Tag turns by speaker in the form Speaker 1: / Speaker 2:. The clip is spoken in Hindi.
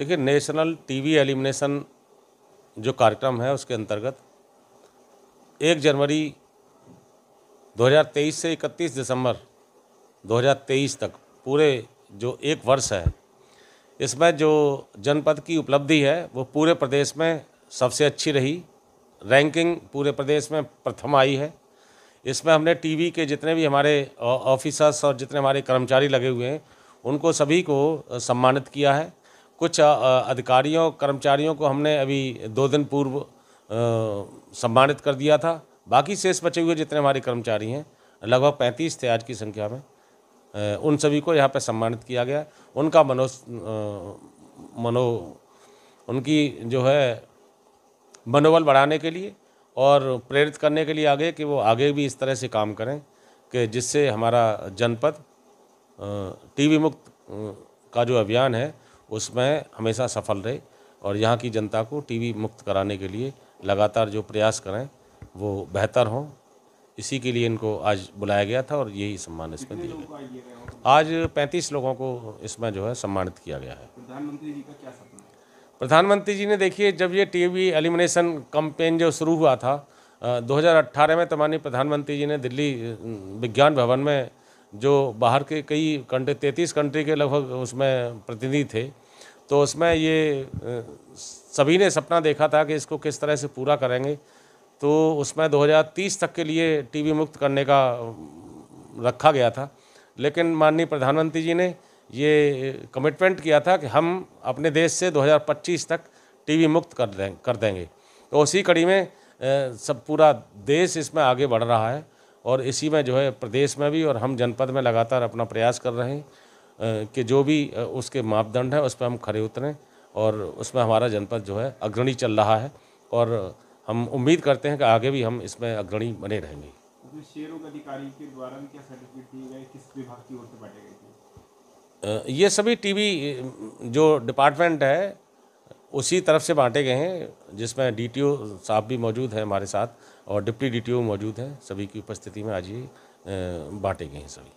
Speaker 1: देखिए, नेशनल टीवी एलिमिनेशन जो कार्यक्रम है उसके अंतर्गत एक जनवरी 2023 से 31 दिसंबर 2023 तक पूरे जो एक वर्ष है, इसमें जो जनपद की उपलब्धि है, वो पूरे प्रदेश में सबसे अच्छी रही। रैंकिंग पूरे प्रदेश में प्रथम आई है। इसमें हमने टीवी के जितने भी हमारे ऑफिसर्स और जितने हमारे कर्मचारी लगे हुए हैं, उनको सभी को सम्मानित किया है। कुछ अधिकारियों, कर्मचारियों को हमने अभी दो दिन पूर्व सम्मानित कर दिया था। बाकी शेष बचे हुए जितने हमारे कर्मचारी हैं, लगभग पैंतीस थे आज की संख्या में उन सभी को यहाँ पर सम्मानित किया गया। उनका मनो मनो, उनकी जो है, मनोबल बढ़ाने के लिए और प्रेरित करने के लिए आगे कि वो आगे भी इस तरह से काम करें कि जिससे हमारा जनपद टीवी मुक्त का जो अभियान है उसमें हमेशा सफल रहे और यहाँ की जनता को टीवी मुक्त कराने के लिए लगातार जो प्रयास करें वो बेहतर हों। इसी के लिए इनको आज बुलाया गया था और यही सम्मान इसमें दिया गया। आज पैंतीस लोगों को इसमें जो है सम्मानित किया गया है।
Speaker 2: प्रधानमंत्री जी का क्या सपना
Speaker 1: प्रधानमंत्री जी ने देखिए जब ये टीवी एलिमिनेशन कैंपेन जो शुरू हुआ था 2018 में तो माननीय प्रधानमंत्री जी ने दिल्ली विज्ञान भवन में जो बाहर के कई कंट्री, तैंतीस कंट्री के लगभग उसमें प्रतिनिधि थे। तो उसमें ये सभी ने सपना देखा था कि इसको किस तरह से पूरा करेंगे। तो उसमें 2030 तक के लिए टीवी मुक्त करने का रखा गया था। लेकिन माननीय प्रधानमंत्री जी ने ये कमिटमेंट किया था कि हम अपने देश से 2025 तक टीवी मुक्त कर दें, कर देंगे। तो उसी कड़ी में सब पूरा देश इसमें आगे बढ़ रहा है। और इसी में जो है प्रदेश में भी और हम जनपद में लगातार अपना प्रयास कर रहे हैं कि जो भी उसके मापदंड है उस पर हम खड़े उतरें और उसमें हमारा जनपद जो है अग्रणी चल रहा है और हम उम्मीद करते हैं कि आगे भी हम इसमें अग्रणी बने रहेंगे।
Speaker 2: शेयर अधिकारी के द्वारा क्या सर्टिफिकेट दिए गए? किस विभाग की ओर से बांटे गए
Speaker 1: थे? ये सभी टीवी जो डिपार्टमेंट है उसी तरफ़ से बांटे गए हैं, जिसमें डीटीओ साहब भी मौजूद हैं हमारे साथ और डिप्टी डीटीओ मौजूद हैं, सभी की उपस्थिति में आज ही बांटे गए हैं सभी।